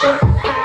Bye.